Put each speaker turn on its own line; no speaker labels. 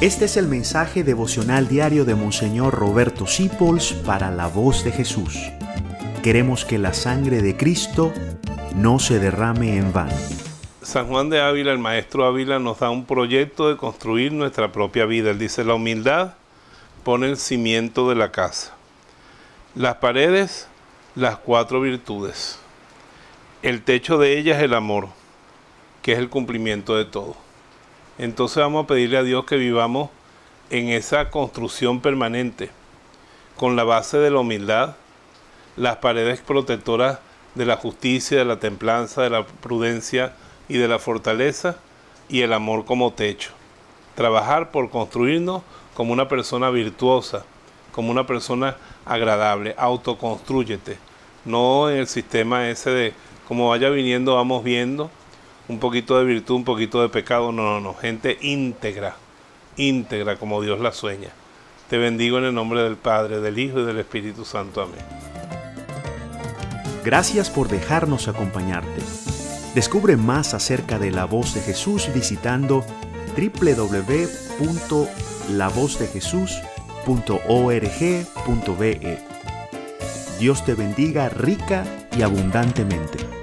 Este es el mensaje devocional diario de Monseñor Roberto Sipols para la voz de Jesús. Queremos que la sangre de Cristo no se derrame en vano.
San Juan de Ávila, el maestro Ávila, nos da un proyecto de construir nuestra propia vida. Él dice, la humildad pone el cimiento de la casa. Las paredes, las cuatro virtudes. El techo de ellas, el amor, que es el cumplimiento de todo. Entonces vamos a pedirle a Dios que vivamos en esa construcción permanente, con la base de la humildad, las paredes protectoras de la justicia, de la templanza, de la prudencia y de la fortaleza, y el amor como techo. Trabajar por construirnos como una persona virtuosa, como una persona agradable, autoconstrúyete, no en el sistema ese de como vaya viniendo vamos viendo, un poquito de virtud, un poquito de pecado. No, no, no. Gente íntegra, íntegra como Dios la sueña. Te bendigo en el nombre del Padre, del Hijo y del Espíritu Santo. Amén.
Gracias por dejarnos acompañarte. Descubre más acerca de la voz de Jesús visitando www.lavozdejesús.org.be. Dios te bendiga rica y abundantemente.